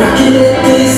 Get it,